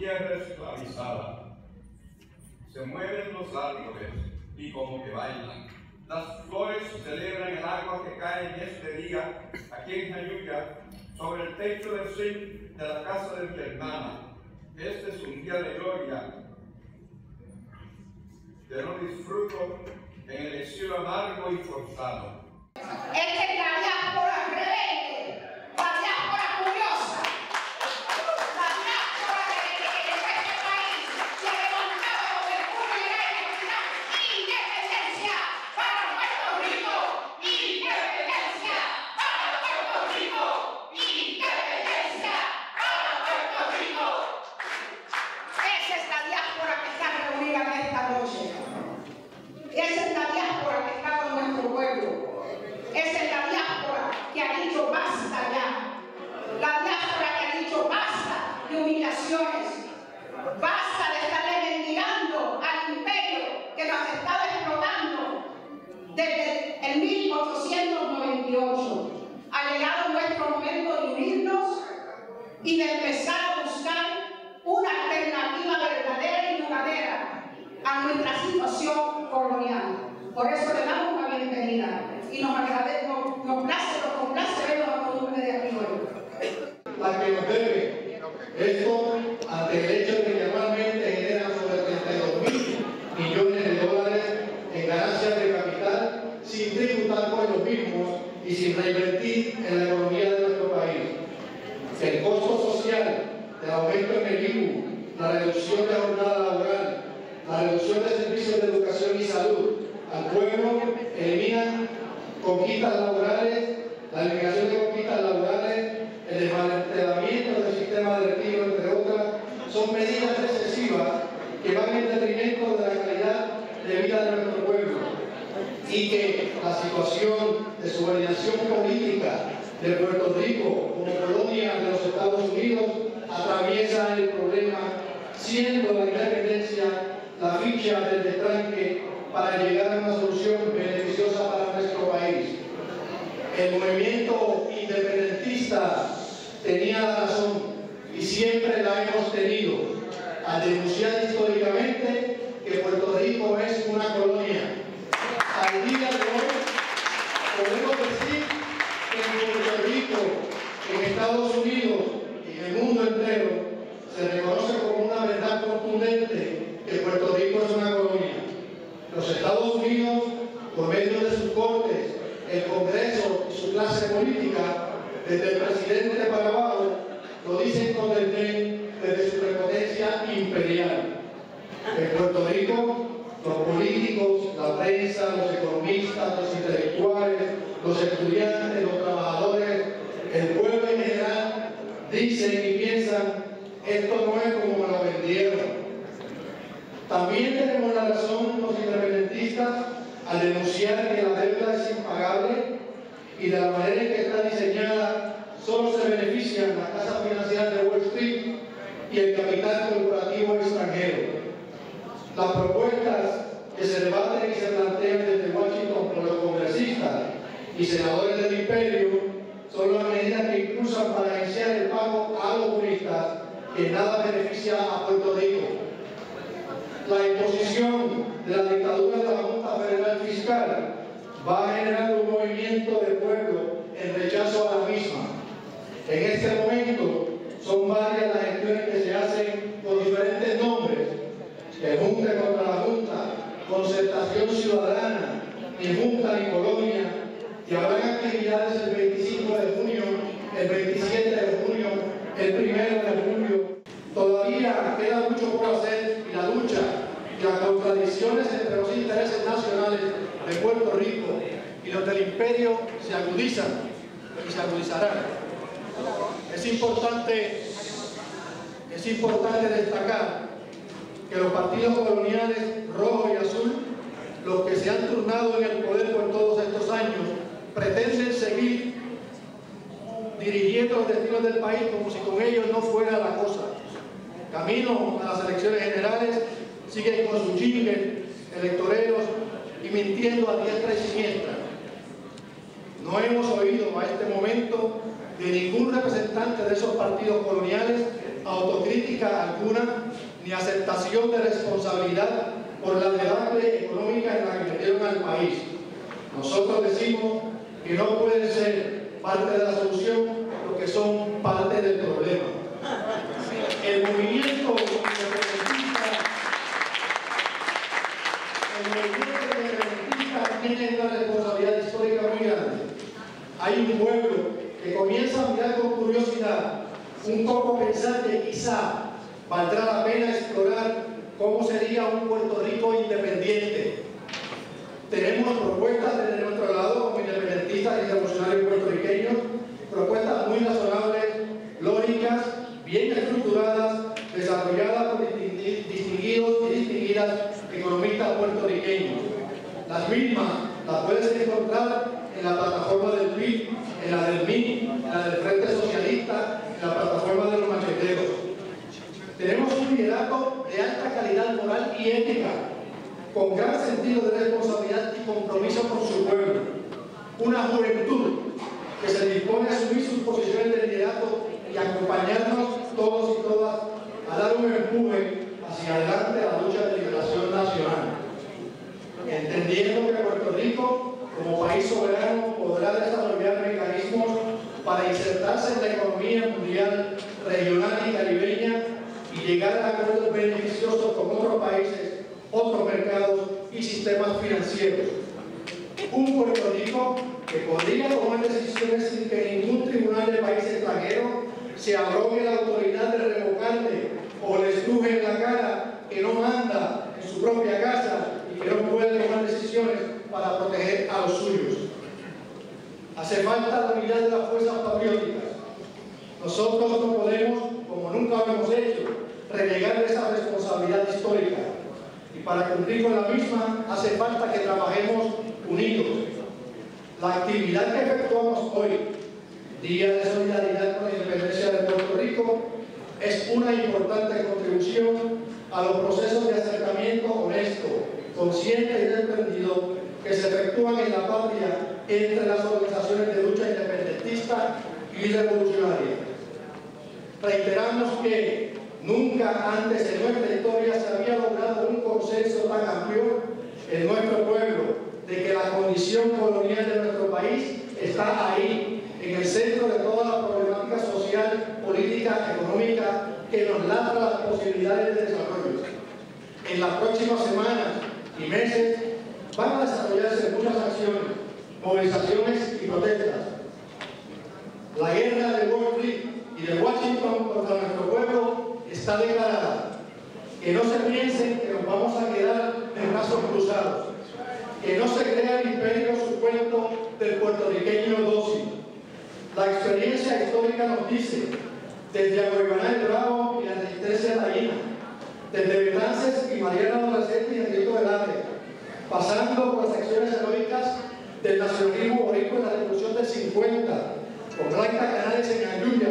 tierra esclavizada. Se mueven los árboles y como que bailan. Las flores celebran el agua que cae en este día, aquí en Jayuca, sobre el techo del zinc de la casa de mi hermana. Este es un día de gloria. Yo no disfruto en el exilio amargo y forzado. Es que out there los que se han turnado en el poder por todos estos años, pretenden seguir dirigiendo los destinos del país como si con ellos no fuera la cosa. Camino a las elecciones generales, siguen con sus jingles electoreros y mintiendo a diestra y siniestra. No hemos oído a este momento de ningún representante de esos partidos coloniales autocrítica alguna ni aceptación de responsabilidad por la debacle económica en la que metieron al país. Nosotros decimos que no pueden ser parte de la solución porque son parte del problema. El movimiento tiene una responsabilidad histórica muy grande. Hay un pueblo que comienza a mirar con curiosidad, un poco pensar que quizá valdrá la pena explorar cómo sería un Puerto Rico independiente. Tenemos propuestas desde nuestro lado como independentistas y revolucionarios puertorriqueños, propuestas muy razonables, lógicas, bien estructuradas, desarrolladas por distinguidos y distinguidas economistas puertorriqueños. Las mismas las puedes encontrar en la plataforma del PIB, en la del MIN, en la del Frente Socialista, en la plataforma de los macheteros. Tenemos un liderazgo de alta calidad moral y ética, con gran sentido de responsabilidad y compromiso con su pueblo. Una juventud que se dispone a asumir sus posiciones de liderazgo y acompañarnos todos y todas a dar un empuje hacia adelante a la lucha de liberación nacional. Entendiendo que Puerto Rico, como país soberano, podrá desarrollar mecanismos para insertarse en la economía mundial, regional y caribeña llegar a acuerdos beneficiosos con otros países, otros mercados y sistemas financieros. Un Puerto Rico que podría tomar decisiones sin que ningún tribunal del país extranjero se abrogue la autoridad de revocarle o le estruje en la cara que no manda en su propia casa y que no puede tomar decisiones para proteger a los suyos. Hace falta la unidad de las fuerzas patrióticas. Nosotros no podemos, como nunca lo hemos hecho, renegar esa responsabilidad histórica. Y para cumplir con la misma hace falta que trabajemos unidos. La actividad que efectuamos hoy, Día de Solidaridad con la Independencia de Puerto Rico, es una importante contribución a los procesos de acercamiento honesto, consciente y desprendido que se efectúan en la patria entre las organizaciones de lucha independentista y revolucionaria. Reiteramos que nunca antes en nuestra historia se había logrado un consenso tan amplio en nuestro pueblo de que la condición colonial de nuestro país está ahí, en el centro de toda la problemática social, política, económica que nos labra las posibilidades de desarrollo. En las próximas semanas y meses van a desarrollarse muchas acciones, movilizaciones y protestas. La guerra de Wall Street y de Washington contra nuestro pueblo está declarada. Que no se piensen que nos vamos a quedar de brazos cruzados. Que no se crea el imperio supuesto del puertorriqueño dócil. La experiencia histórica nos dice, desde Agüebaná el Bravo y la resistencia taína, desde Betances y Mariana Doracete y Enrico del Arte, pasando por las acciones heroicas del nacionalismo boricua en la revolución del 50, con Blanca Canales en Ayuya,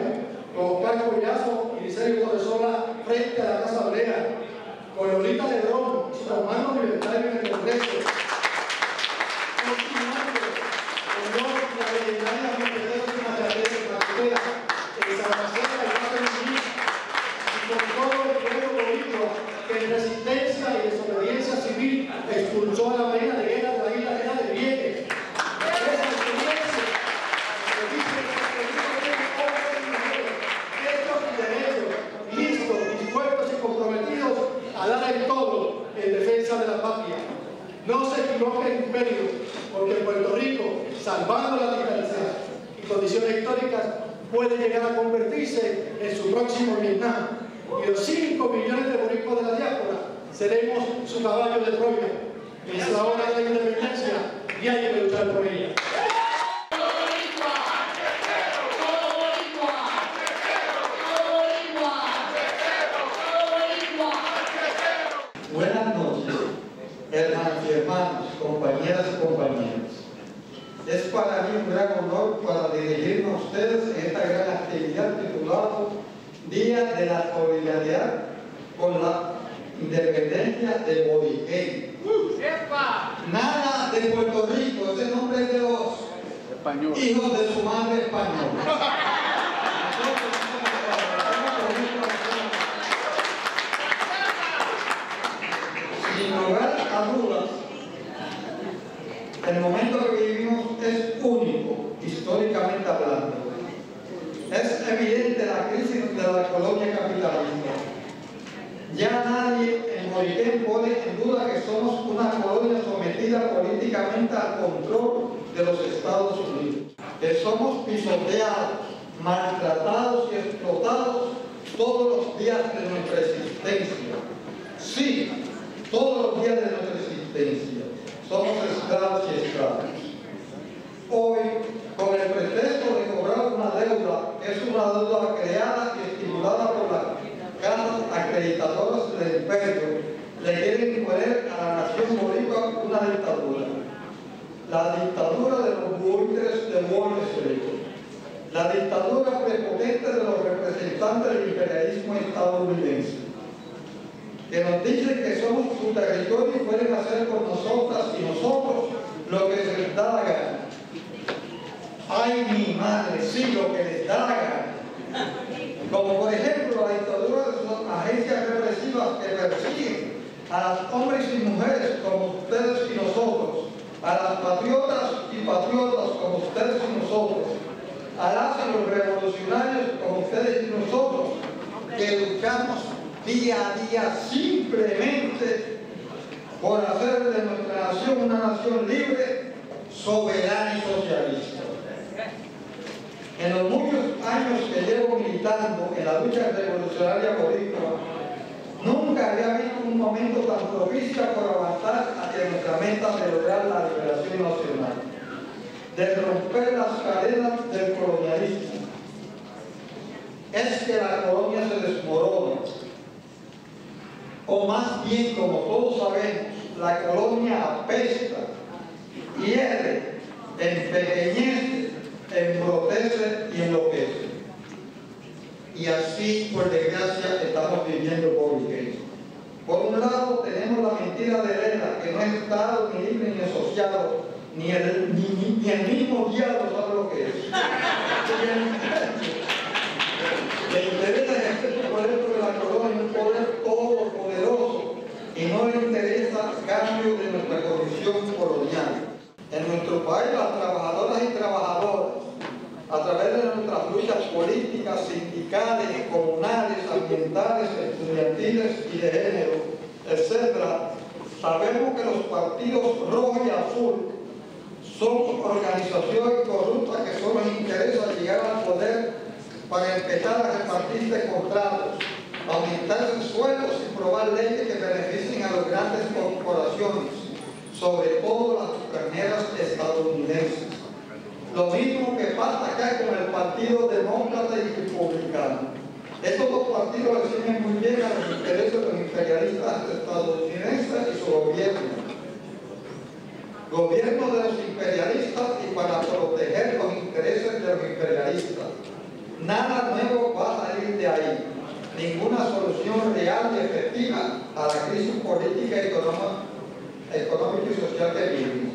con Oscar Collazo y Licerio Torresola frente a la Casa Obrera, con Lolita Lebrón sus hermanos libertarios en el Congreso, continuando con la legendaria Montevideo y Magdalena en San Marcelo y Plaza Luis, y con todo el pueblo boricua que en resistencia y desobediencia civil expulsó a la Marina de Guerra de la isla Real de Vieques. Esa experiencia que dice que Puerto Rico tiene hombres y mujeres, hechos y derechos, listos, dispuestos y comprometidos a dar el todo en defensa de la patria. No se equivoquen en medio, porque Puerto Rico, salvando la distancia y condiciones puede llegar a convertirse en su próximo Vietnam. Y los 5 millones de boricuas de la diáspora seremos su caballo de Troya. Es la hora de la independencia y hay que luchar por ella. Día a día simplemente por hacer de nuestra nación una nación libre, soberana y socialista. En los muchos años que llevo militando en la lucha revolucionaria boricua, nunca había visto un momento tan propicio por avanzar hacia nuestra meta de lograr la liberación nacional, de romper las cadenas del colonialismo. Es que la colonia se desmorona, o más bien, como todos sabemos, la colonia apesta, hiere, empequeñece, embrotece y enloquece. Y así, por desgracia, estamos viviendo por Por un lado, tenemos la mentira de Elena, que no es Estado, ni libre, ni asociado, ni el, ni el mismo diablo sabe lo que es. Le interesa ejercer su poder sobre la colonia, un poder todopoderoso, y no le interesa colonial. En nuestro país, las trabajadoras y trabajadores, a través de nuestras luchas políticas, sindicales, comunales, ambientales, estudiantiles y de género, etc., sabemos que los partidos rojo y azul son organizaciones corruptas que solo les interesa llegar al poder para empezar a repartirse contratos, aumentarse sueldos y probar leyes que beneficien a las grandes corporaciones, sobre todo las extranjeras estadounidenses. Lo mismo que pasa acá con el Partido Demócrata y Republicano. Estos dos partidos le siguen muy bien a los intereses de los imperialistas estadounidenses y su gobierno. Gobierno de los imperialistas y para proteger los intereses de los imperialistas. Nada nuevo va a salir de ahí. Ninguna solución real y efectiva a la crisis política y económica, económica y social que vivimos.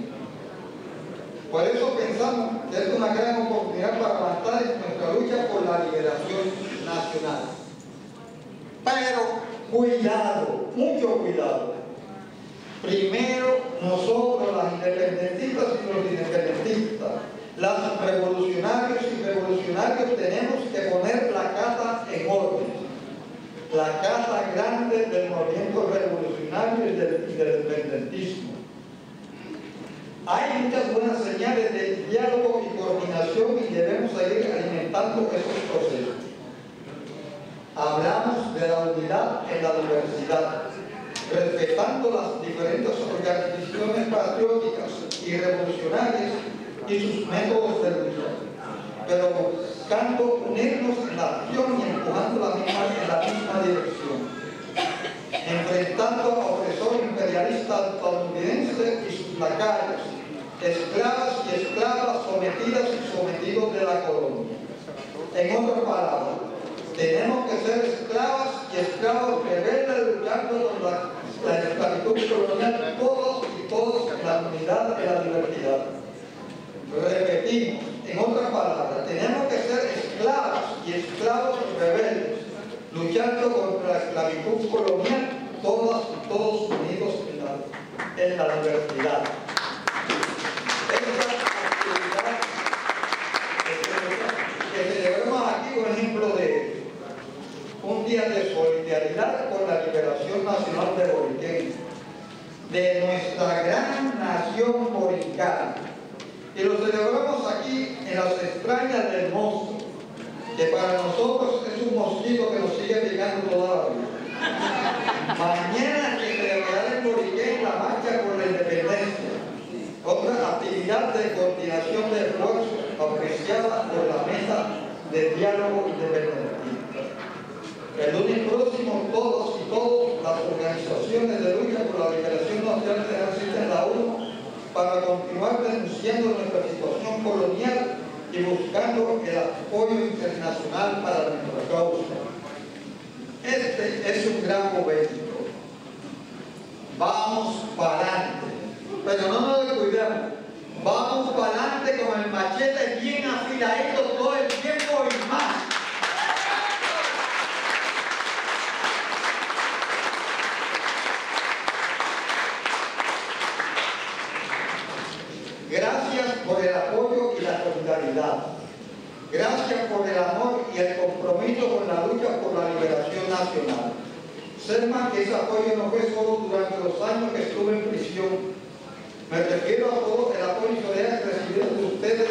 Por eso pensamos que es una gran oportunidad para avanzar en nuestra lucha por la liberación nacional. Pero cuidado, mucho cuidado. Primero, nosotros, las independentistas y los independentistas, los revolucionarios y revolucionarios, tenemos que poner la casa en orden. La casa grande del movimiento revolucionario del independentismo. Hay muchas buenas señales de diálogo y coordinación y debemos seguir alimentando esos procesos. Hablamos de la unidad en la diversidad, respetando las diferentes organizaciones patrióticas y revolucionarias y sus métodos de lucha, pero buscando unirnos en la acción y empujando la misma, en la misma dirección enfrentando a opresor imperialista estadounidense y sus lacayos, esclavas y esclavas sometidas y sometidos de la colonia. En otras palabras, tenemos que ser esclavas y esclavos rebeldes luchando la, esclavitud colonial, todos y todos en la unidad y la libertad. Repetimos, en otras palabras, tenemos que ser esclavas y esclavos rebeldes, luchando contra la esclavitud colonial, todas y todos unidos en la, en la. Esta actividad que celebramos aquí un ejemplo de un día de solidaridad con la liberación nacional de Boriquén, de nuestra gran nación borincana. Y lo celebramos aquí en las extrañas del monstruo, que para nosotros es un mosquito que nos sigue picando toda la vida. Mañana se celebrará en Boriquén la marcha por la independencia, otra actividad de coordinación de esfuerzos apreciada por la mesa de diálogo independentista. El lunes próximo todos y todas las organizaciones de lucha por la liberación nacional en la ONU para continuar denunciando nuestra situación colonial y buscando el apoyo internacional para nuestra causa. Este es un gran momento. Vamos para adelante. Pero no nos descuidemos. Vamos para adelante con el machete bien afiladito todo el tiempo y más. Gracias por el apoyo y la solidaridad. Gracias por el amor y el compromiso con la lucha por la liberación nacional. Sepan que ese apoyo no fue solo durante los años que estuve en prisión. Me refiero a todo el apoyo y solidaridad que recibieron de ustedes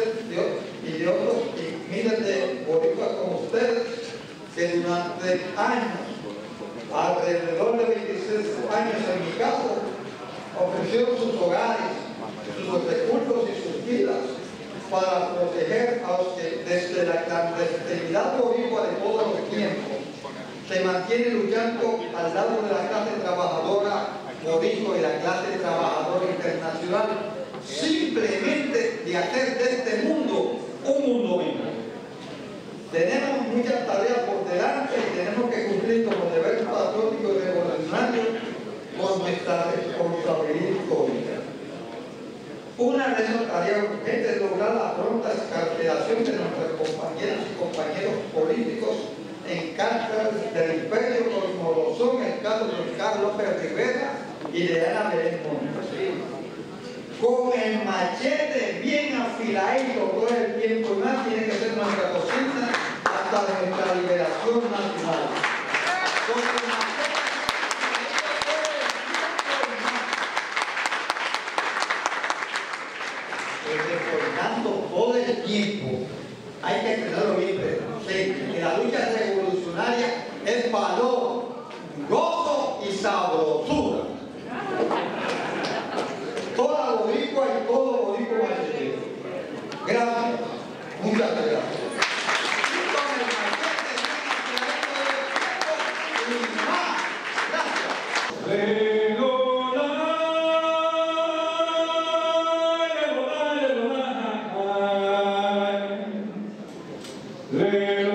y de otros y miles de boricuas como ustedes que durante años, alrededor de 26 años en mi caso, ofrecieron sus hogares, sus recursos y sus vidas para proteger a los que desde la clandestinidad boricua de todos los tiempos se mantiene luchando al lado de la clase trabajadora boricua y la clase trabajadora internacional simplemente de hacer de este mundo un mundo mejor. Tenemos muchas tareas por delante y tenemos que cumplir como deber patriótico y revolucionario con nuestra responsabilidad. Una de esas tareas urgentes es lograr la pronta escarcelación de nuestras compañeras y compañeros políticos en cárceles del imperio como lo son el caso de Carlos López Rivera y de Ana Belén. Con el machete bien afiladito todo el tiempo y más tiene que ser nuestra cocina hasta nuestra liberación nacional. Con el machete reforzando Hay que tenerlo bien presente, que la lucha revolucionaria es valor, gozo y sabrosura. Lay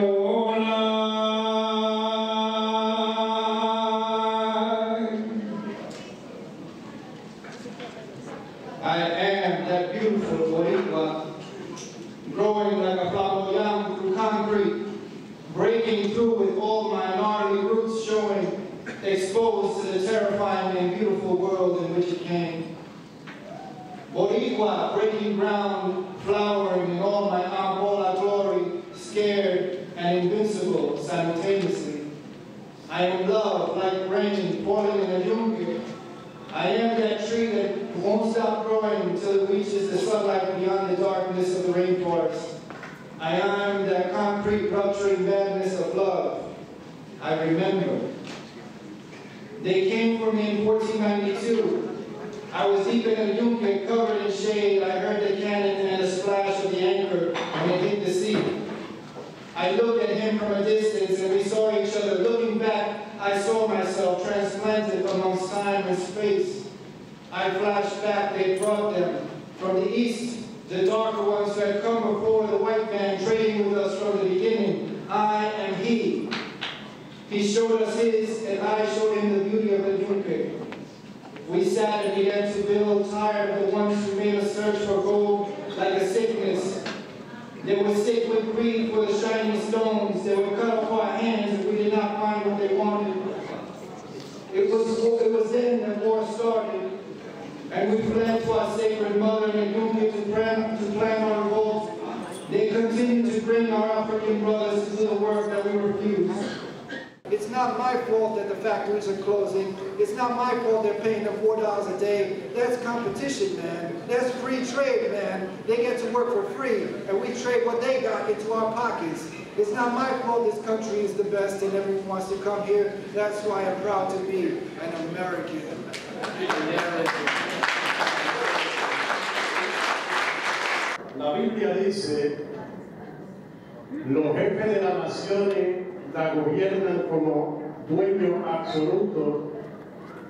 gobiernan como dueños absolutos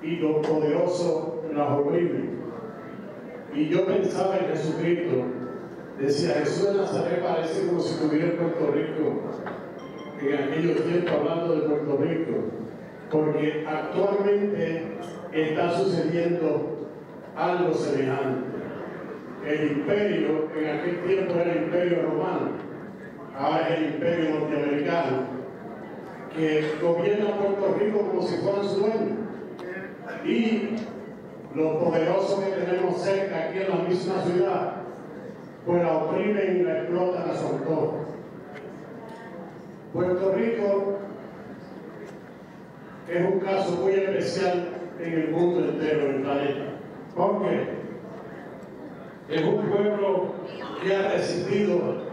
y los poderosos la oprimen. Y yo pensaba en Jesucristo, decía, Jesús de Nazaret parece como si estuviera en Puerto Rico, en aquellos tiempos hablando de Puerto Rico, porque actualmente está sucediendo algo semejante. El imperio, en aquel tiempo era el imperio romano, ahora es el imperio norteamericano, que gobierna Puerto Rico como si fuera su dueño. Y los poderosos que tenemos cerca aquí en la misma ciudad, pues la oprimen y la explotan a su antojo. Puerto Rico es un caso muy especial en el mundo entero, en el planeta. ¿Por qué? Es un pueblo que ha resistido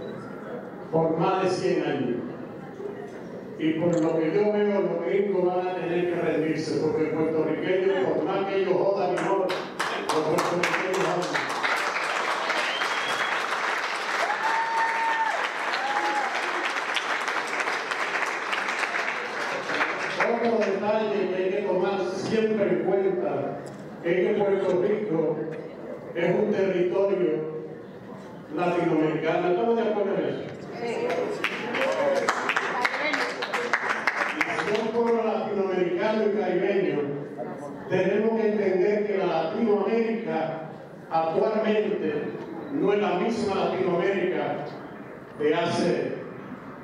por más de 100 años. Y por lo que yo veo, los gringos van a tener que rendirse, porque el puertorriqueño, por más que ellos jodan y jodan, los puertorriqueños jodan. Otro detalle que hay que tomar siempre en cuenta es que Puerto Rico es un territorio latinoamericano. ¿Estamos de acuerdo en eso? Y si un pueblo latinoamericano y caribeño, tenemos que entender que la Latinoamérica actualmente no es la misma Latinoamérica de hace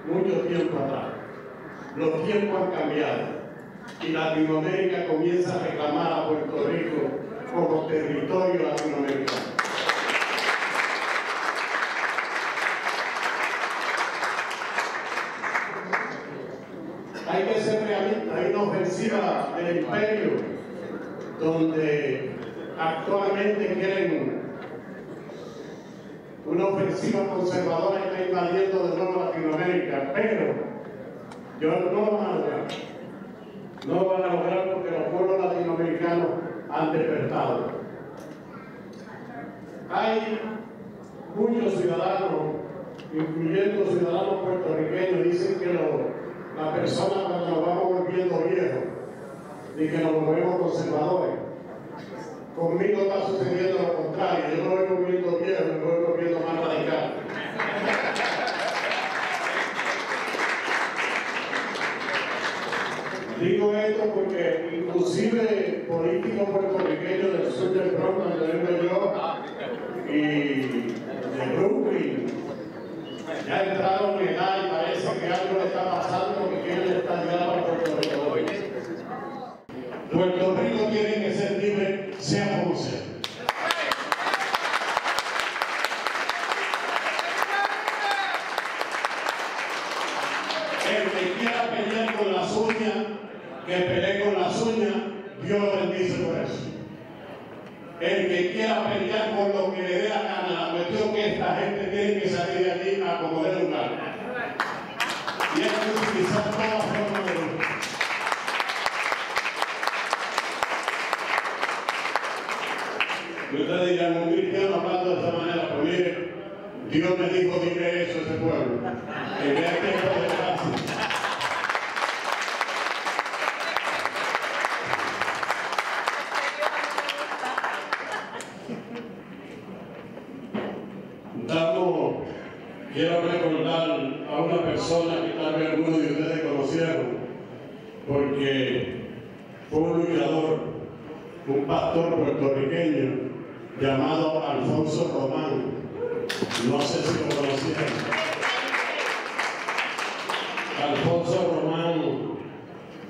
mucho tiempo atrás. Los tiempos han cambiado y Latinoamérica comienza a reclamar a Puerto Rico como territorio latinoamericano. Hay que ser realistas, hay una ofensiva del imperio donde actualmente quieren una ofensiva conservadora que está invadiendo de nuevo Latinoamérica, pero yo no lo van a lograr. No lo van a lograr porque los pueblos latinoamericanos han despertado. Hay muchos ciudadanos incluyendo ciudadanos puertorriqueños, dicen que lo- la persona cuando nos vamos volviendo viejos y que nos volvemos conservadores. Conmigo está sucediendo lo contrario, yo me voy volviendo viejo, me voy volviendo más radical. Digo esto porque inclusive políticos puertorriqueños del sur del Bronx, donde vengo yo, y de Brooklyn, ya entraron en edad y parece que algo le está pasando que quieren estabilidad para Puerto Rico. Puerto Rico tiene que ser libre, sea como sea. El que quiera pelear con las uñas, que pelee con las uñas, Dios lo bendice por eso. El que quiera pelear con lo que le dé la gana, la cuestión que esta gente tiene que salir de allí a como dé lugar. Y hay que utilizar toda forma de lucha. Y ustedes dirán, un cristiano hablando de esa manera, pues mire, Dios me dijo, dile eso a ese pueblo. Que vea tiempo de gracia. Damos, quiero recordar a una persona que tal vez algunos de ustedes conocieron, porque fue un luchador, un pastor puertorriqueño llamado Alfonso Román. No sé si lo conocieron. Alfonso Román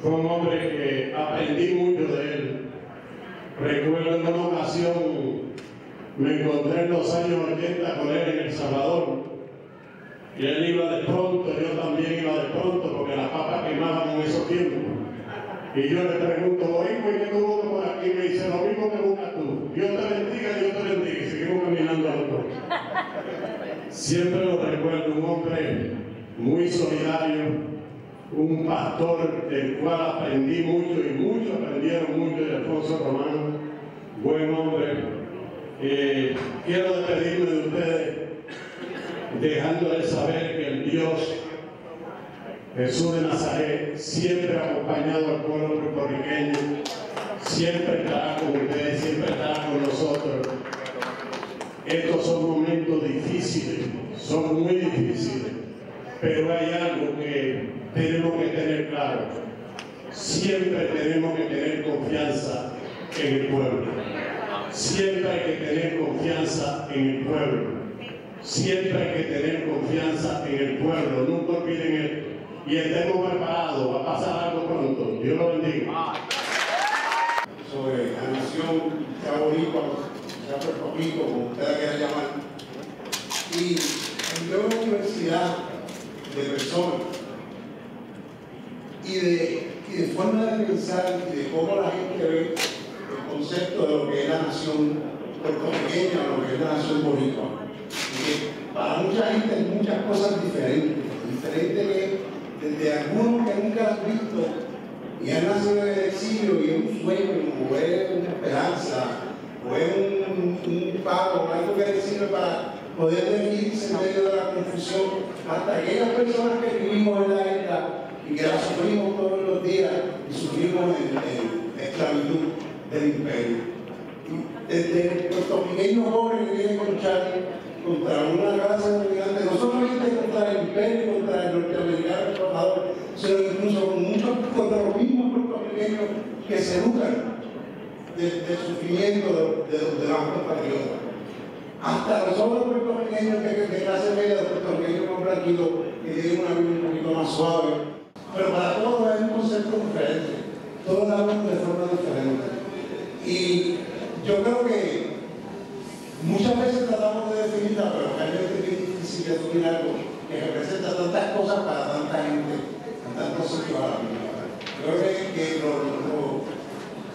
fue un hombre que aprendí mucho de él. Recuerdo en una ocasión me encontré en los años 80 con él en El Salvador. Y él iba de pronto, yo también iba de pronto, porque las papas quemaban en esos tiempos. Y yo le pregunto, Boricua, ¿y qué tú buscas por aquí? Y me dice, lo mismo que buscas tú. Dios te bendiga, Dios te bendiga. Seguimos caminando a los dos. Siempre lo recuerdo, un hombre muy solidario, un pastor del cual aprendí mucho y muchos aprendieron mucho de Alfonso Román, buen hombre. Eh, quiero despedirme de ustedes dejándoles saber que el Dios Jesús de Nazaret siempre ha acompañado al pueblo puertorriqueño, siempre estará con ustedes, siempre estará con nosotros. Estos son momentos difíciles, son muy difíciles, pero hay algo que tenemos que tener claro. Siempre tenemos que tener confianza en el pueblo. Siempre hay que tener confianza en el pueblo. Siempre hay que tener confianza en el pueblo. Nunca olviden esto. Y estemos preparados. Va a pasar algo pronto. Dios lo bendiga. Sobre la nación, sea boricua, sea Puerto Rico, como usted la quiera llamar. Y entré una universidad de personas y de, y de forma de pensar y de cómo la gente ve el concepto de lo que es la nación puertorriqueña o lo que es la nación boricua. Para mucha gente hay muchas cosas diferentes, diferentes desde algunos que nunca han visto y han nacido en el exilio y es un sueño, o es una esperanza, o es un, un pago, algo que les sirve para poder definirse en medio de la confusión, hasta aquellas personas que vivimos en la isla y que la sufrimos todos los días y sufrimos en, en esclavitud del imperio. Desde el puertorriqueño joven que viene con luchar contra una clase dominante, no solamente contra el imperio, contra el norteamericano explotador, sino incluso muchos, contra los mismos puertorriqueños que se lucran del, sufrimiento de, de los demás compatriotas. Hasta los puertorriqueños de, de clase media, los puertorriqueños con blanquitos, que tienen una vida un poquito más suave. Pero para todos es un concepto diferente. Todos hablamos de forma diferente. Y yo creo que Muchas veces tratamos de definirla, pero realmente es difícil definir algo que representa tantas cosas para tanta gente, en tantos sitios a la misma. Creo que, lo-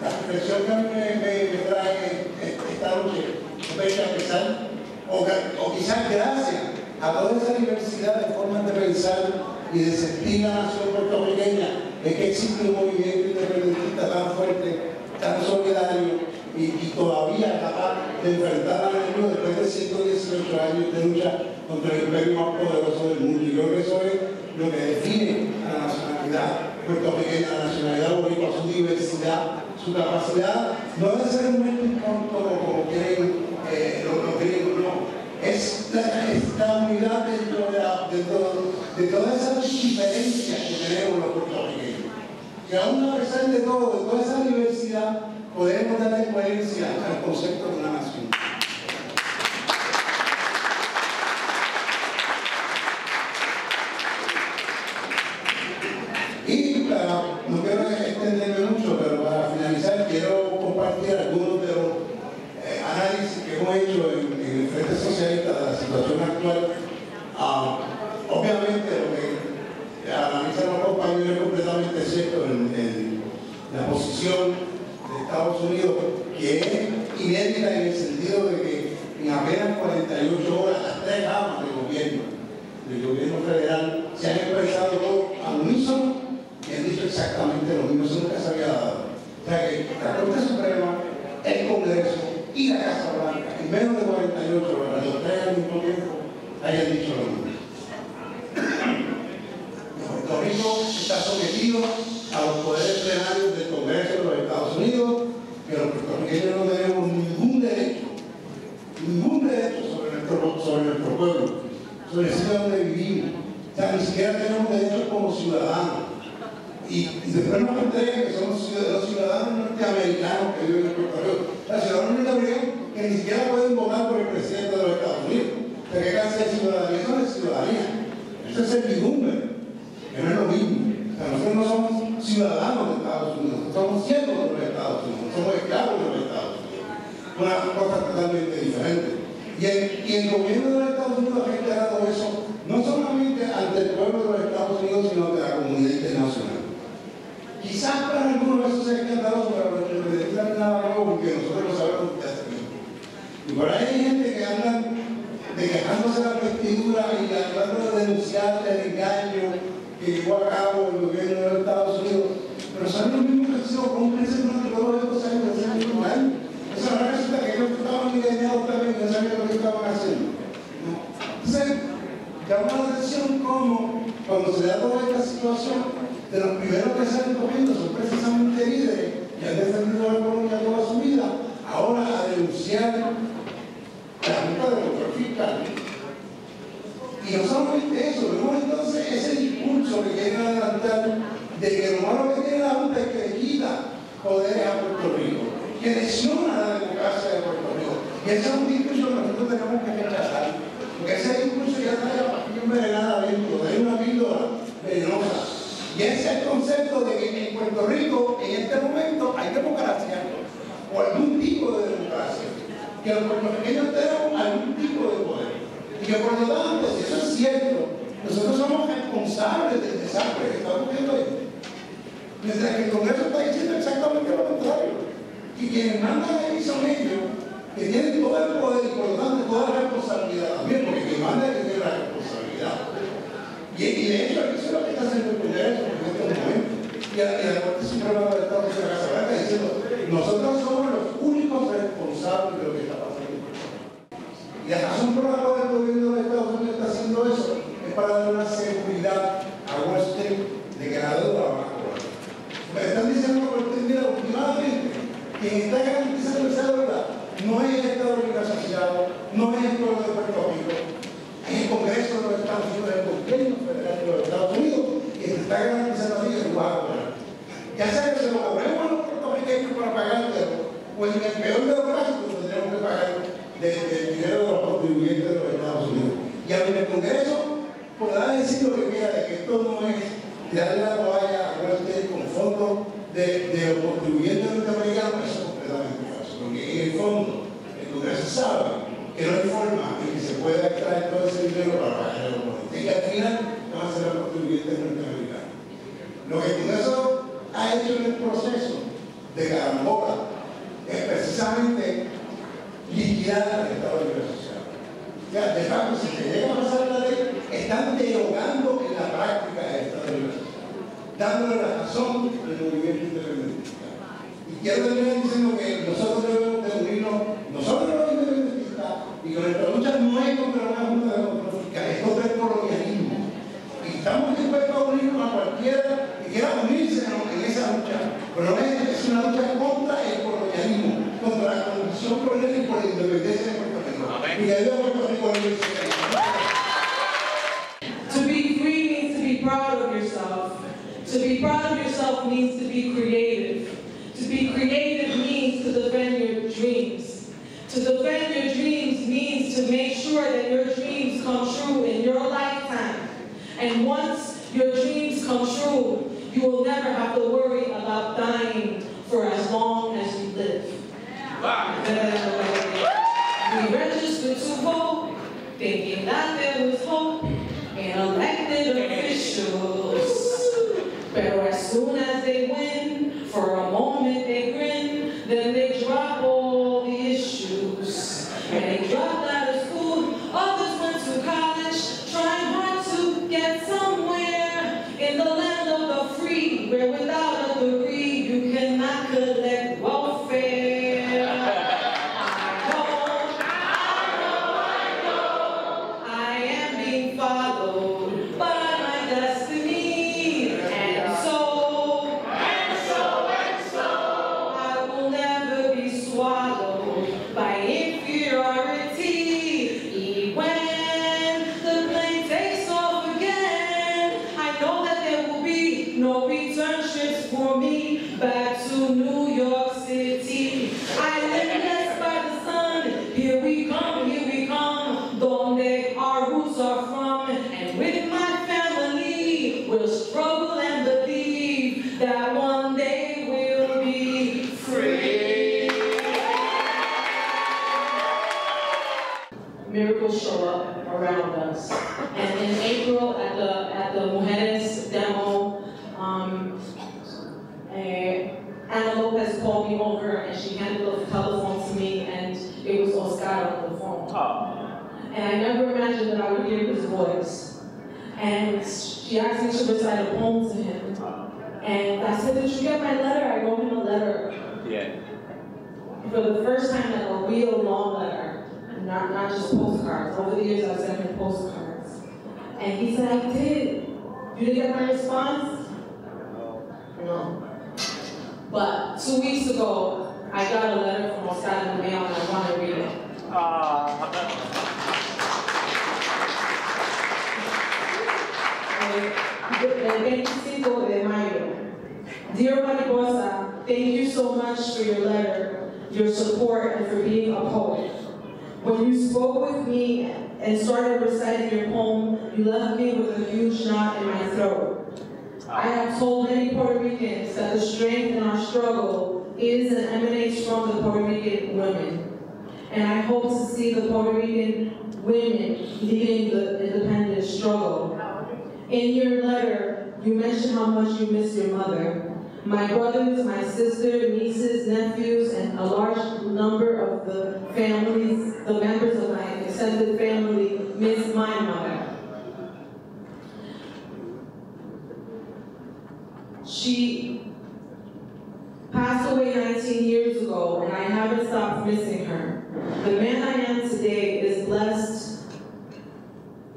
la reflexión que a mí me, trae esta noche a pesar, o, o quizás gracias a toda esa diversidad de formas de pensar y de sentir la nación puertorriqueña, es que existe un movimiento independentista tan fuerte, tan solidario y todavía capaz de enfrentar al enemigo después de 118 años de lucha contra el imperio más poderoso del mundo. Y creo que eso es lo que define a la nacionalidad puertorriqueña, la nacionalidad boricua, su diversidad, su capacidad, no de ser un ente como, quieren eh, los, los no. Es la, es la unidad dentro de, la, de todas esas diferencias que tenemos los puertorriqueños. Que aún a pesar de todo, de toda esa diversidad, podemos darle coherencia al concepto de una nación. Y para, no quiero extenderme mucho, pero para finalizar quiero compartir algunos de los eh, análisis que hemos hecho en, en el Frente Socialista de la situación actual. Ah, obviamente lo que analizan los compañeros es completamente cierto en, en la posición de Estados Unidos, que es inédita en el sentido de que en apenas 48 horas las tres ramas del gobierno, del gobierno federal, se han expresado todos al unísono y han dicho exactamente lo mismo, eso nunca se había dado. O sea que la Corte Suprema, el Congreso y la Casa Blanca, en menos de 48 horas, los tres al mismo tiempo, hayan dicho lo mismo. Puerto Rico está sometido a los poderes plenarios del Congreso de los Estados Unidos, que los puertorriqueños no tenemos ningún derecho, ningún derecho sobre nuestro, sobre nuestro pueblo, sobre el sitio donde vivimos. O sea, ni siquiera tenemos derechos como ciudadanos. Y, y después nos entregan que somos ciudadanos, ciudadanos norteamericanos que viven en Puerto Rico. Los ciudadanos norteamericanos que ni siquiera pueden votar por el presidente de los Estados Unidos. ¿De qué clase de ciudadanía? Eso no es ciudadanía. Eso es servidumbre, que no es lo mismo. O sea, nosotros no somos ciudadanos de Estados Unidos, somos siervos de los Estados Unidos, somos esclavos de los Estados Unidos. Una cosa totalmente diferente. Y el, y el gobierno de los Estados Unidos ha declarado eso no solamente ante el pueblo de los Estados Unidos, sino ante la comunidad internacional. Quizás para algunos eso sea escandaloso, pero no es nada nuevo porque nosotros lo sabemos desde hace. Y por ahí hay gente que anda de quejándose la vestidura y tratando de denunciar el engaño que llevó a cabo el gobierno de los Estados Unidos. Pero son los mismos que han sido cómplices durante todos estos años, desde el mismo año. Eso ahora resulta que también, no sabían lo que estaban haciendo. Entonces, llama la atención cómo cuando se da toda esta situación, de los primeros que salen cogiendo son precisamente líderes que han defendido la economía toda su vida, ahora a denunciar la Junta de Control Fiscal. Y no solamente eso, vemos entonces ese discurso que quieren adelantar de que lo malo que tiene la Junta es que le quita poderes a Puerto Rico, que lesiona la democracia de Puerto Rico. Y ese es un discurso que nosotros tenemos que rechazar, porque ese discurso ya trae la pastilla envenenada dentro, trae una píldora venenosa. Y ese es el concepto de que en Puerto Rico, en este momento, hay democracia, o algún tipo de democracia, que los puertorriqueños tenemos algún tipo de poder. Y que por lo tanto, si eso es cierto, nosotros somos responsables del desastre que estamos viendo ahí. Mientras que el Congreso está diciendo exactamente lo contrario. Y quienes mandan ahí son ellos, que tienen todo el poder y por lo tanto toda la responsabilidad también, porque quien manda es que tiene la responsabilidad. Y, y de hecho, eso es lo que está haciendo el Congreso en este momento. Y a, y a la Corte Suprema de Estados Unidos, la Casa diciendo, nosotros somos los únicos responsables de lo que está pasando. Y la razón por la cual el gobierno de Estados Unidos está haciendo eso es para dar una seguridad a Wall Street de que la deuda va a cobrar. Me están diciendo por mira, últimamente, quien está garantizando esa deuda no es el Estado Libre Asociado, no es el pueblo de Puerto Rico, es el Congreso de los Estados Unidos, el gobierno federal de los Estados Unidos, se está garantizando a cobrar. Ya sea que se lo cobremos a los puertorriqueños para pagar el deuda, o en el peor de los casos, pues tendremos que pagar del dinero de los contribuyentes de los Estados Unidos. Y aunque el Congreso podrá decir lo que quiera de que esto no es darle la toalla a Wall Street con fondos de, de los contribuyentes norteamericanos, eso es completamente falso. Porque en el fondo, el Congreso sabe que no hay forma en que se pueda extraer todo ese dinero para pagar a los políticos. Al final van a ser los contribuyentes norteamericanos. Lo que el Congreso ha hecho en el proceso de carambola es precisamente liquidar al Estado Libre Asociado. O sea, de facto, si se llega a pasar la ley, están derogando en la práctica el Estado Libre Asociado, dándole la razón al movimiento independentista. Y quiero terminar diciendo que nosotros debemos nosotros los independentistas, y que nuestra lucha no es contra una junta democrática, es contra el colonialismo. Y estamos dispuestos a unirnos a cualquiera que quiera unirse en, esa lucha. Pero no es, es una lucha contra el colonialismo, contra la condición colonial y por la independencia de Puerto Rico. Y que viva Puerto Rico To be proud of yourself means to be creative. To be creative means to defend your dreams. To defend your dreams means to make sure that your dreams come true in your lifetime. And once your dreams come true, you will never have to worry about dying for as long as you live. We registered to vote, thinking that there was hope in elected officials. But as soon as they win, for a moment they grin, then they When you spoke with me and started reciting your poem, you left me with a huge knot in my throat. I have told many Puerto Ricans that the strength in our struggle is and emanates from the Puerto Rican women. And I hope to see the Puerto Rican women leading the independence struggle. In your letter, you mentioned how much you miss your mother. My brothers, my sister, nieces, nephews, and a large number of the families, the members of my extended family miss my mother. She passed away 19 years ago, and I haven't stopped missing her. The man I am today is blessed,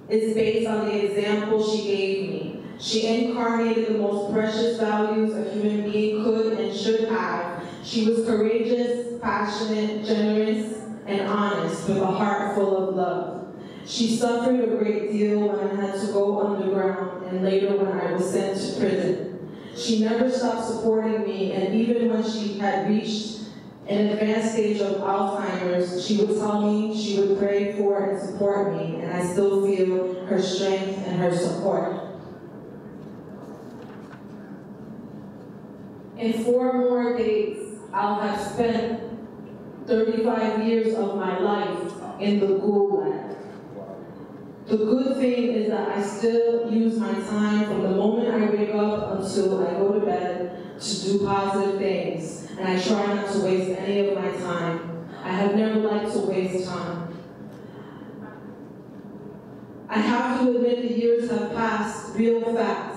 is based on the example she gave me. She incarnated the most precious values a human being could and should have. She was courageous, passionate, generous, and honest with a heart full of love. She suffered a great deal when I had to go underground and later when I was sent to prison. She never stopped supporting me, and even when she had reached an advanced stage of Alzheimer's, she would tell me she would pray for and support me, and I still feel her strength and her support. In four more days, I'll have spent 35 years of my life in the gulag. The good thing is that I still use my time from the moment I wake up until I go to bed to do positive things. And I try not to waste any of my time. I have never liked to waste time. I have to admit the years have passed real fast.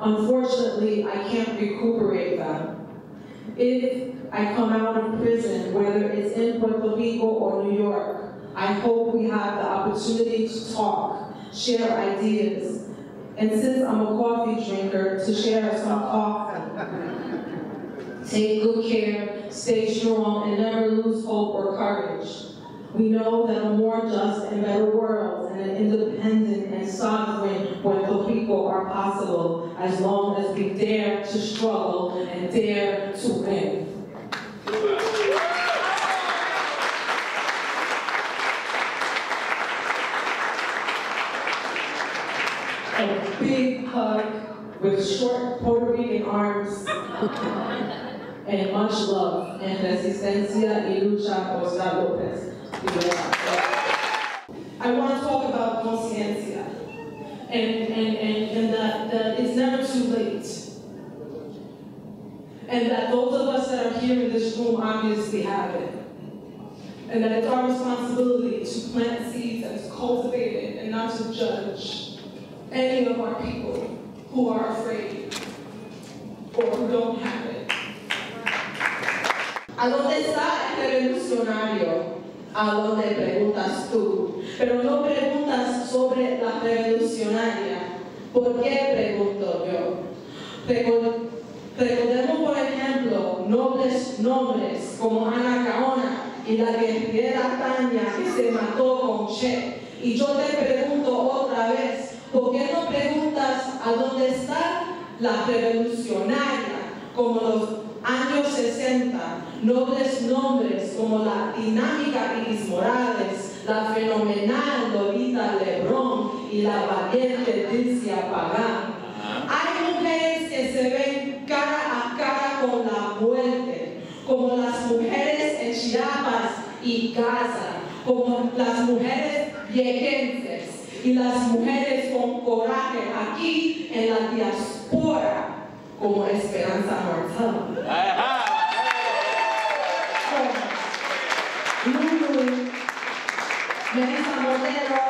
Unfortunately, I can't recuperate them. If I come out of prison, whether it's in Puerto Rico or New York, I hope we have the opportunity to talk, share ideas, and since I'm a coffee drinker, to share some coffee. Take good care, stay strong, and never lose hope or courage. We know that a more just and better world and an independent and sovereign Puerto Rico are possible as long as we dare to struggle and dare to win. A big hug with short Puerto Rican arms and much love en resistencia y lucha por Lopez. I want to talk about conciencia and, and, and, and that, that it's never too late. And that those of us that are here in this room obviously have it. And that it's our responsibility to plant seeds and to cultivate it and not to judge any of our people who are afraid or who don't have it. ¿A dónde está el revolucionario? ¿A dónde preguntas tú? Pero no preguntas sobre la revolucionaria. ¿Por qué pregunto yo? Recor- Recordemos, por ejemplo, nobles nombres como Ana Caona y la guerrera Tania que se mató con Che. Y yo te pregunto otra vez, ¿por qué no preguntas a dónde está la revolucionaria como los años 60, nobles nombres como la dinámica Iris Morales, la fenomenal Lolita Lebrón y la valiente Tricia Pagán. Hay mujeres que se ven cara a cara con la muerte, como las mujeres en Chiapas y Gaza, como las mujeres viejenses y las mujeres con coraje aquí en la diáspora, como Esperanza Martel. Lulu, Melissa Monero,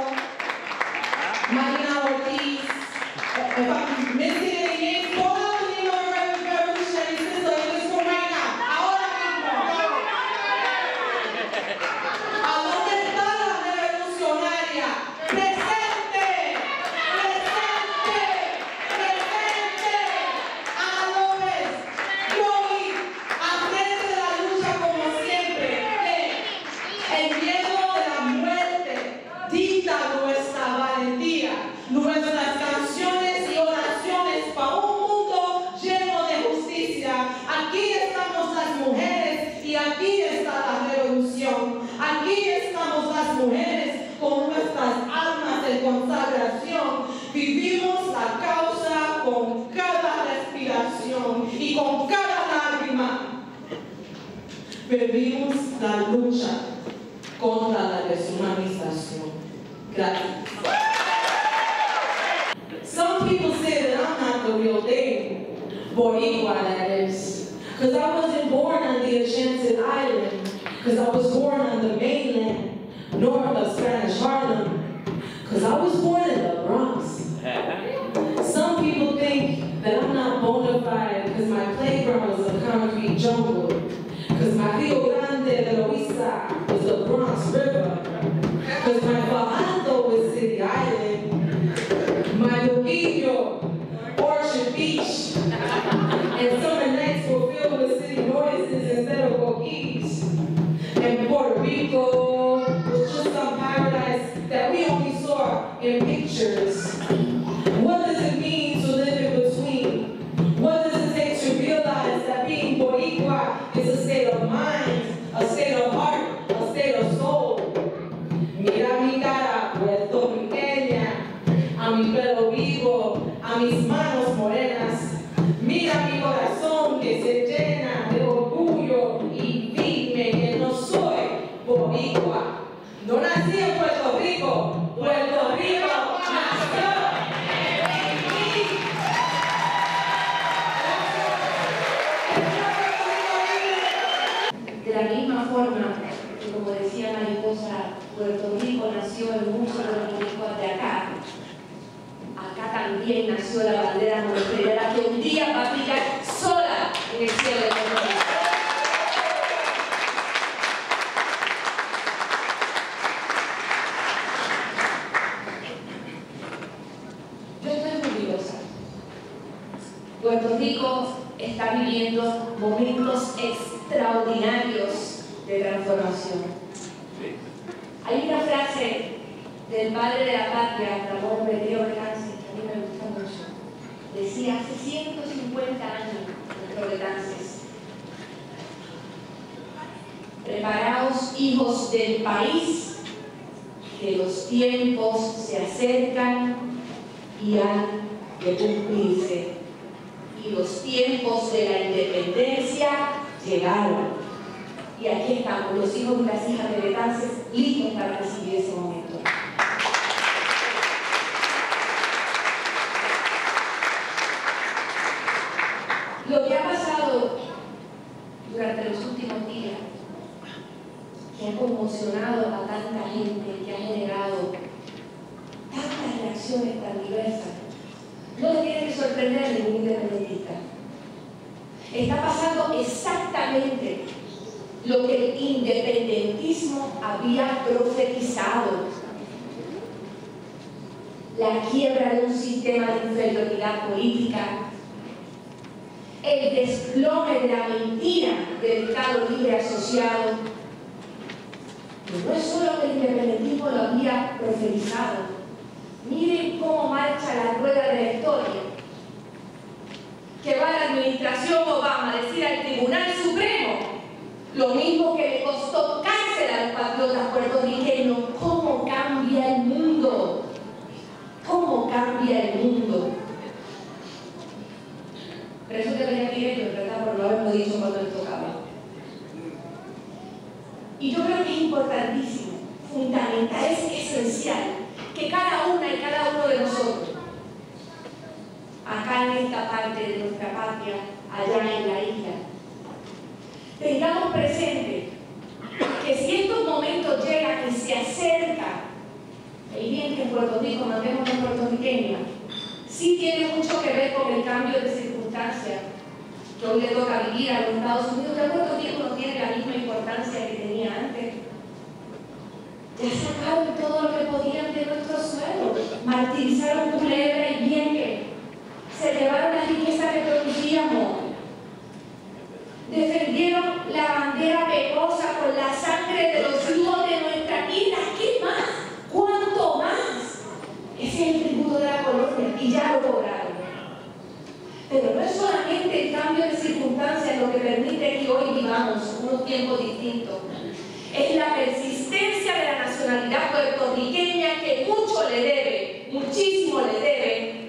real thing, Boricua that is, because I wasn't born on the Enchanted Island, because I was born on the mainland, north of Spanish Harlem, because I was born in the Bronx. Some people think that I'm not bona fide because my playground was a concrete jungle, because my Rio Grande de Loíza was the Bronx River, because my Bajando llegaron. Y aquí estamos, los hijos y las hijas de Betances, listos para recibir ese momento. Lo que ha pasado durante los últimos días, que ha conmocionado a tanta gente, que ha generado tantas reacciones tan diversas, no tiene que sorprender a ningún independentista. Está pasando exactamente lo que el independentismo había profetizado. La quiebra de un sistema de inferioridad política, el desplome de la mentira del Estado libre asociado. Pero no es solo que el independentismo lo había profetizado. Miren cómo marcha la rueda de la historia. Que va la administración Obama a decir al Tribunal Supremo lo mismo que le costó cárcel a los patriotas puertorriqueños. ¿Cómo cambia el mundo? ¿Cómo cambia el mundo? Pero eso te venía directo, ¿verdad? Por no haberlo dicho cuando le tocaba. Y yo creo que es importantísimo, fundamental, es esencial que cada una y cada uno de nosotros, acá en esta parte de nuestra patria, allá en la isla, tengamos presente que si estos momentos llegan y se acerca el bien que en Puerto Rico mandemos a los puertorriqueños, sí tiene mucho que ver con el cambio de circunstancias que hoy le toca vivir a los Estados Unidos. Ya Puerto Rico no tiene la misma importancia que tenía antes. Ya sacaron todo lo que podían de nuestro suelo, martirizaron Culebra y Vieques, se llevaron la riqueza que producíamos, defendieron la bandera pecosa con la sangre de los hijos de nuestra isla. ¿Qué más? ¿Cuánto más? Ese es el tributo de la colonia y ya lo lograron. Pero no es solamente el cambio de circunstancias lo que permite que hoy vivamos unos tiempos distintos. Es la persistencia de la nacionalidad puertorriqueña que mucho le debe, muchísimo le debe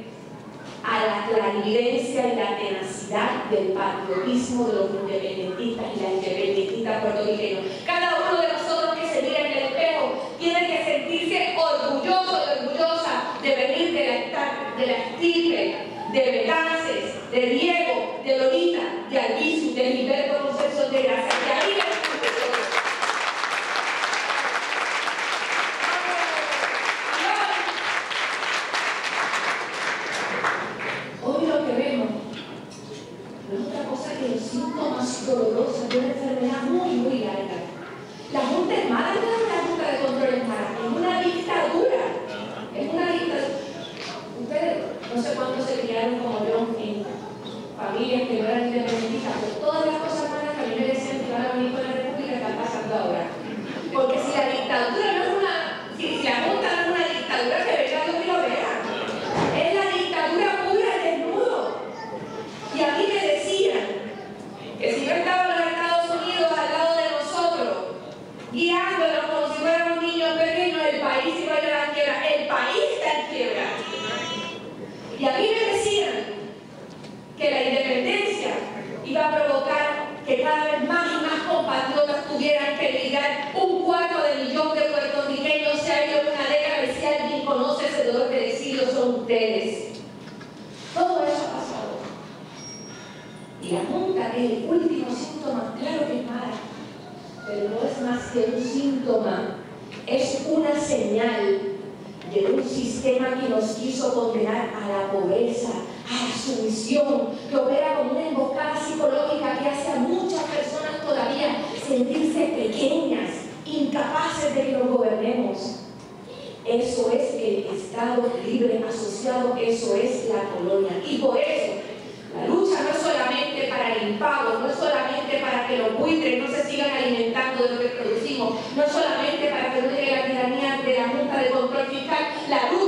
a la clarividencia y la tenacidad del patriotismo de los independentistas y las independentistas puertorriqueños. Cada uno de nosotros que se mira en el espejo tiene que sentirse orgulloso y orgullosa de venir de la, de la estirpe, de Betances, de Diego, de Lolita, de Albizu, de Gilberto Concepción de Gracia. todos la route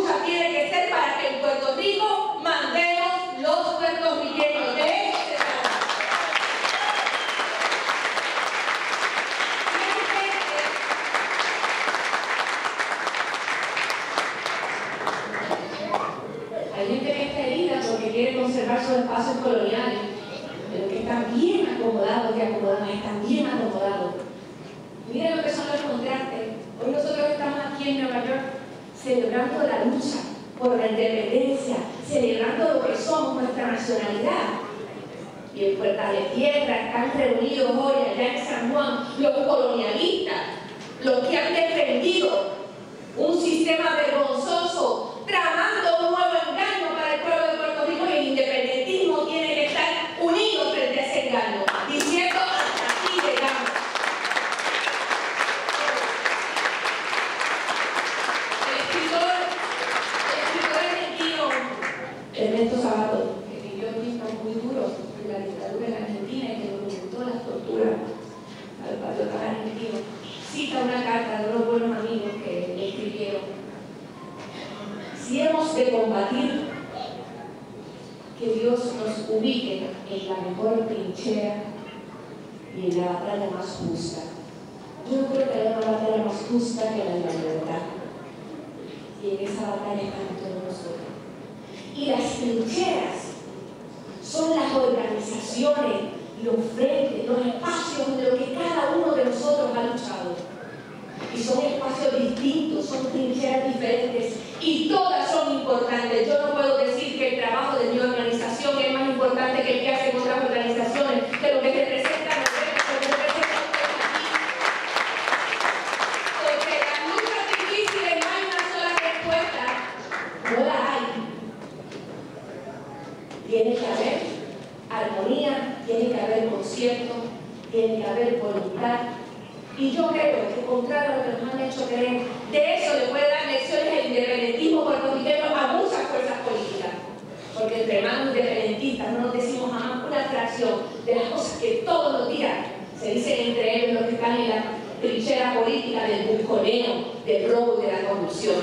porque entre hermanos independentistas no nos decimos jamás una fracción de las cosas que todos los días se dicen entre ellos los que están en la trinchera política del busconeo, del robo y de la corrupción.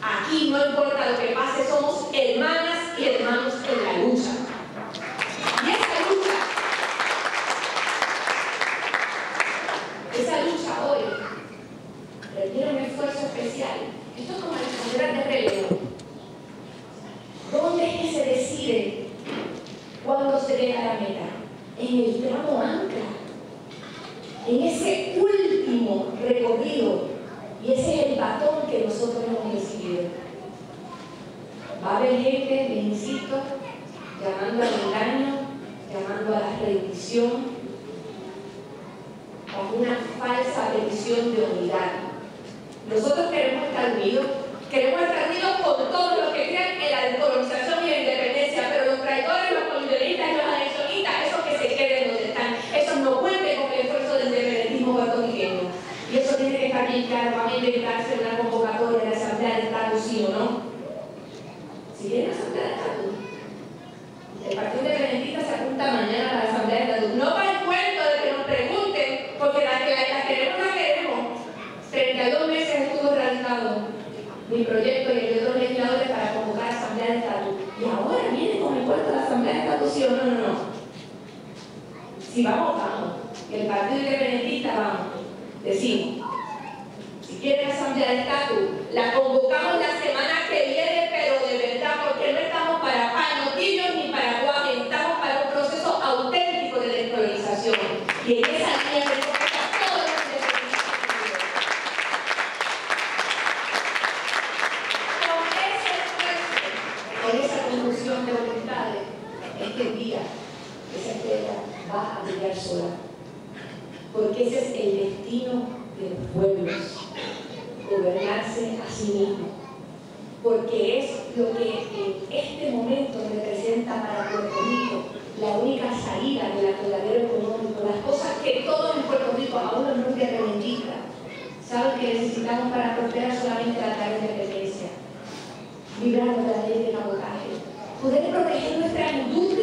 Aquí no importa lo que pase, somos hermanas y hermanos en la lucha. vida, del atolladero económico, las cosas que todos en Puerto Rico, aún los no independentistas, saben que necesitamos para prosperar solamente a través de la librarnos de la ley del abordaje, poder proteger nuestra industria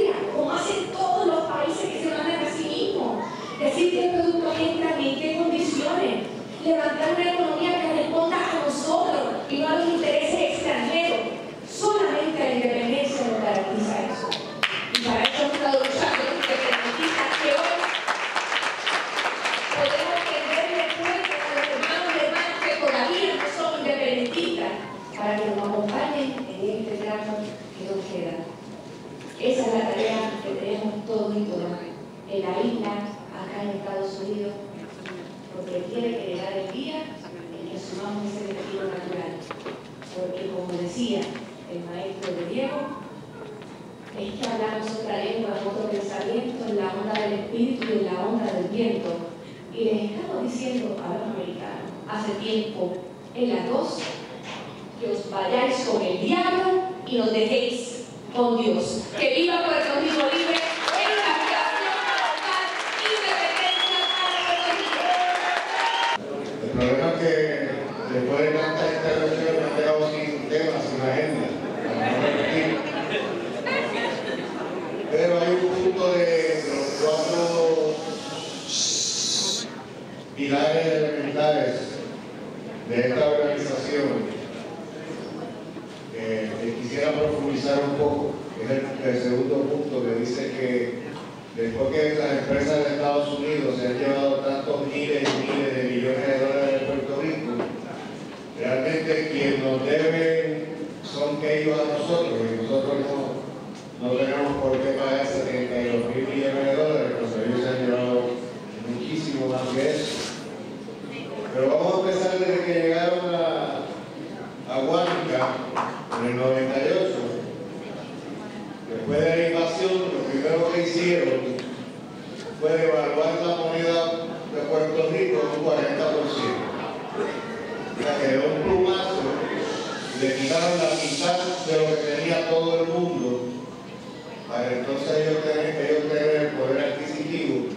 la mitad de lo que tenía todo el mundo, para entonces ellos tener, tener el poder adquisitivo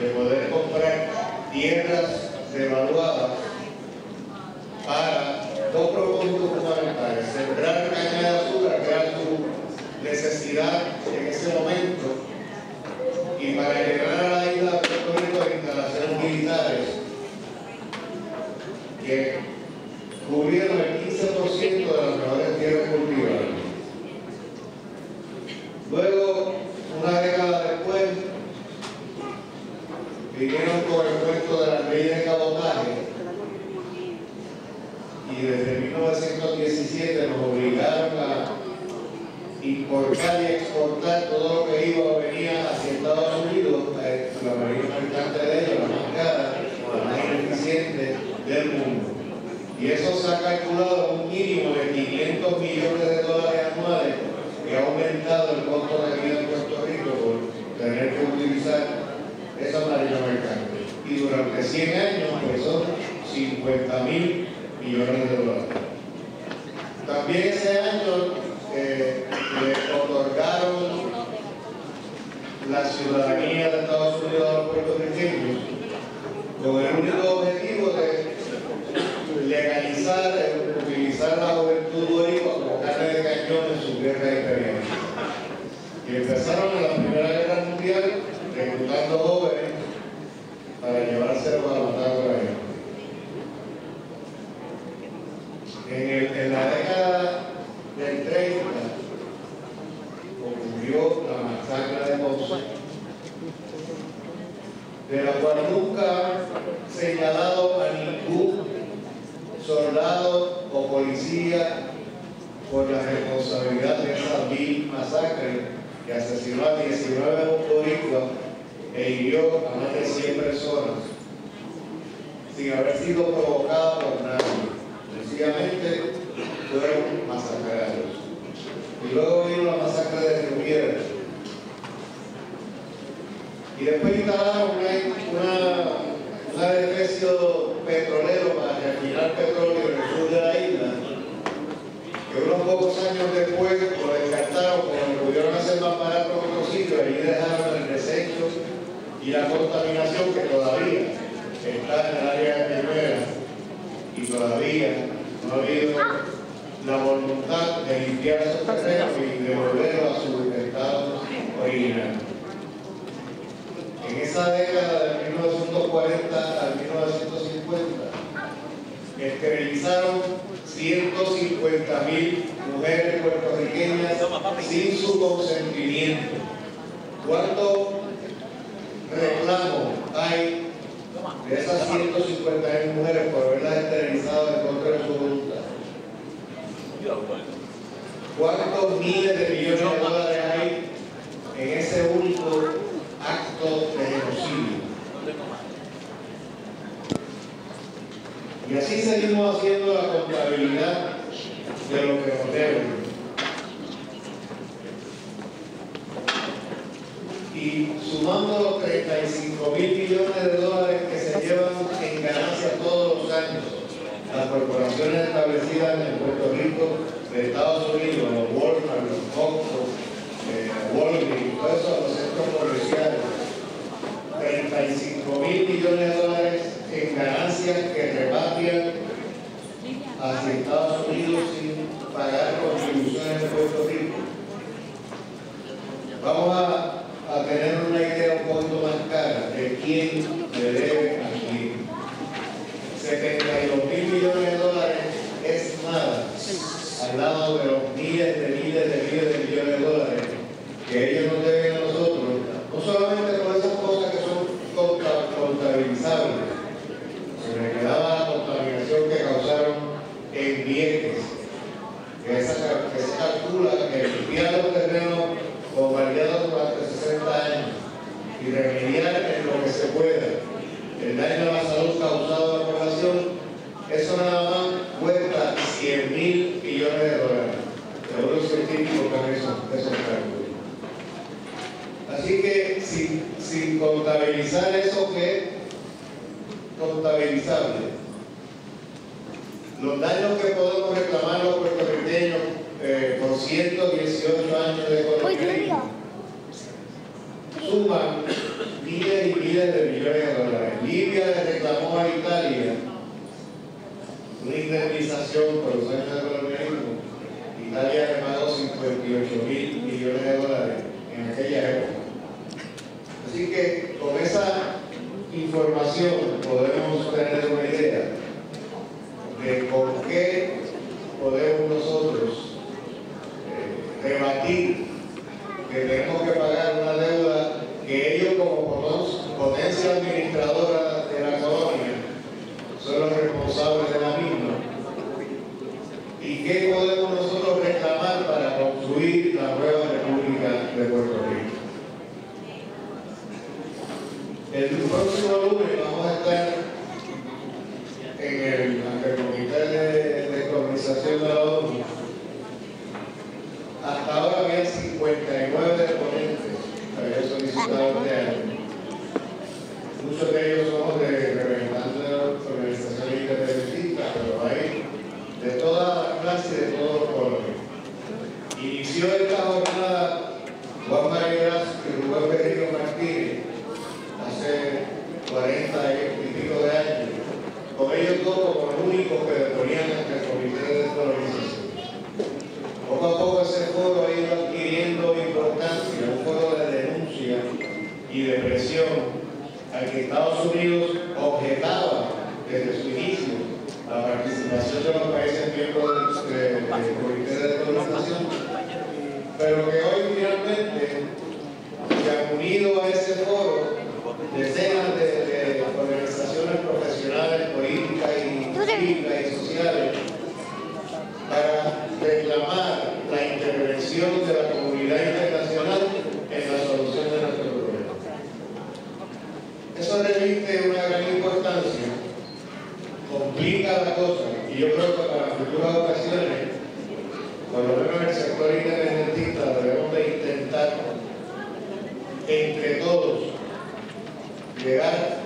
de poder comprar tierras devaluadas कई तरह que, esa, se calcula que el pierde los terrenos bombardeados durante 60 años y remediar en lo que se pueda el daño a este foro decenas de, organizaciones profesionales, políticas y, y sociales para reclamar la intervención de la comunidad internacional en la solución de nuestro problema. Eso reviste una gran importancia, complica la cosa y yo creo que para futuras ocasiones, por lo menos en el sector independentista, debemos de intentar entre todos llegar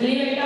Либертад.